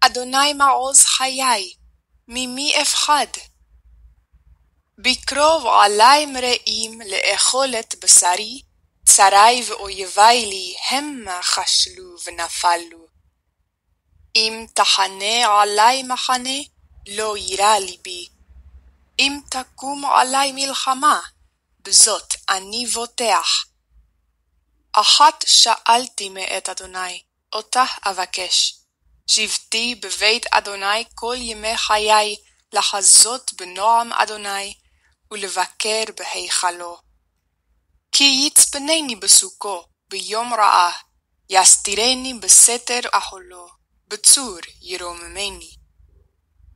אדוני מעוז חיי, ממי אפחד? בקרוב עלי מרעים לאכול את בשרי, צרי ואויבי לי המה כשלו ונפלו. אם תחנה עלי מחנה, לא יירא ליבי. אם תקום עלי מלחמה, בזאת אני בוטח. אחת שאלתי מאת אדוני, אותה אבקש. שבתי בבית אדוני כל ימי חיי, לחזות בנועם אדוני, ולבקר בהיכלו. כי יצפנני בסוכו, ביום רעה, יסתירני בסתר אכולו, בצור ירוממני.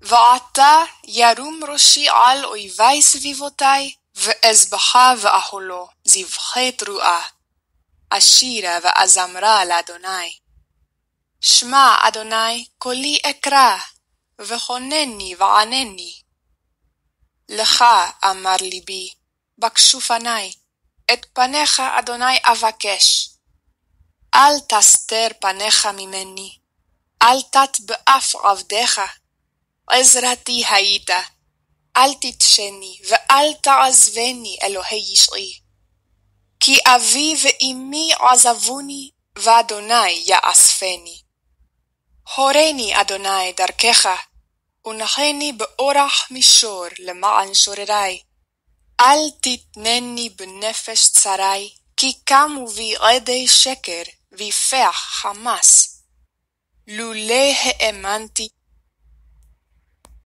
ועתה ירום ראשי על אויבי סביבותי, ואזבחה ואכולו, זבחי תרועה. אשירה ואזמרה לאדוני. שמע, אדוני, קולי אקרא, וכונני וענני. לך, אמר ליבי, בקשו פני, את פניך, אדוני, אבקש. אל תסתר פניך ממני, אל תט באף עבדיך. עזרתי היית, אל תתשני, ואל תעזבני, אלוהי ישעי. כי אבי ואמי עזבוני, ואדוני יאספני. הורני, אדוני, דרכך, ונחני באורח מישור למען שוררי. אל תתנני בנפש צרי, כי קמו בי עדי שקר, ויפח חמס. לולא האמנתי